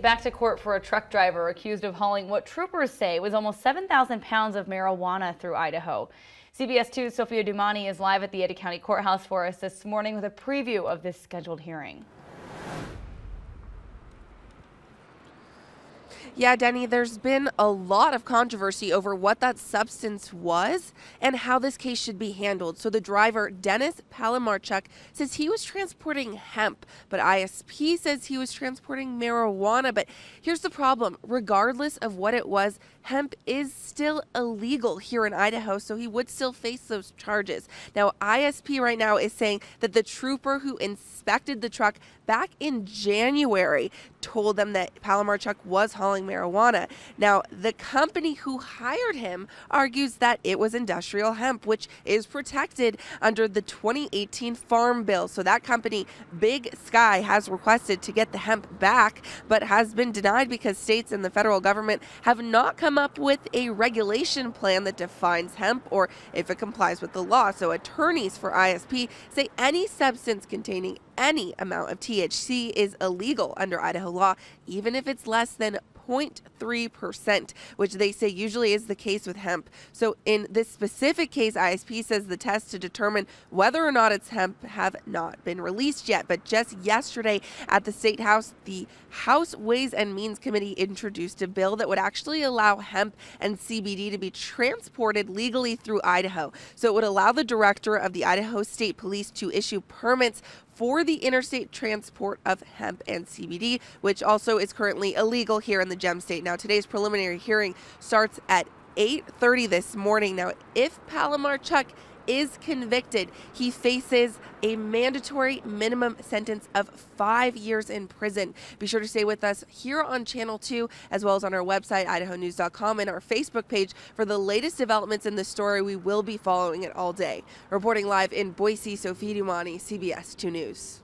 Back to court for a truck driver accused of hauling what troopers say was almost 7,000 pounds of marijuana through Idaho. CBS 2's Sophia Dumani is live at the Ada County Courthouse for us this morning with a preview of this scheduled hearing. Yeah, Denny, there's been a lot of controversy over what that substance was and how this case should be handled. So the driver, Dennis Palamarchuk, says he was transporting hemp, but ISP says he was transporting marijuana. But here's the problem regardless of what it was, hemp is still illegal here in Idaho, so he would still face those charges. Now, ISP right now is saying that the trooper who inspected the truck back in January told them that Palamarchuk was hauling marijuana. Now, the company who hired him argues that it was industrial hemp, which is protected under the 2018 Farm Bill. So that company, Big Sky, has requested to get the hemp back, but has been denied because states and the federal government have not come up with a regulation plan that defines hemp or if it complies with the law. So attorneys for ISP say any substance containing any amount of THC is illegal under Idaho law, even if it's less than 0.3%, which they say usually is the case with hemp. So in this specific case, ISP says the tests to determine whether or not it's hemp have not been released yet. But just yesterday at the State House, the House Ways and Means Committee introduced a bill that would actually allow hemp and CBD to be transported legally through Idaho. So it would allow the director of the Idaho State Police to issue permits for the interstate transport of hemp and CBD, which also is currently illegal here in the Gem State. Now, today's preliminary hearing starts at 8:30 this morning. Now, if Palamarchuk is convicted, he faces a mandatory minimum sentence of five years in prison. Be sure to stay with us here on Channel 2, as well as on our website, idahonews.com, and our Facebook page for the latest developments in the story. We will be following it all day. Reporting live in Boise, Sophie Dumani, CBS 2 News.